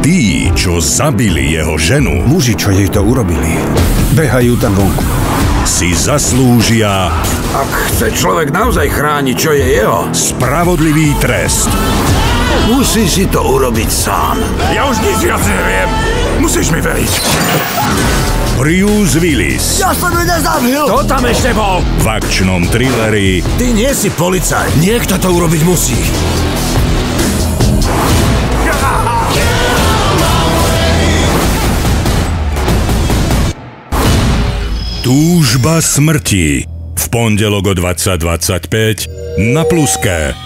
Tí, čo zabili jeho ženu, Muži, čo jej to urobili, behajú tam vonku. si zaslúžia Ak chce človek naozaj chrániť, čo je jeho, spravodlivý trest. musí si to urobiť sám. Ja už nič viac neviem. Musíš mi veriť. Bruce Willis Ja som ju nezabil! Kto tam ešte bol? v akčnom trileri Ty nie si policajt. Niekto to urobiť musí. Túžba smrti v pondelok o 20.25 na Pluske.